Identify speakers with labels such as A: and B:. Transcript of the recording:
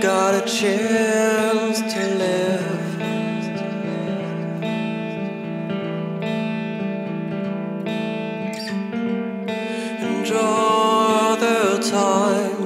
A: got a chance to live. Enjoy the time.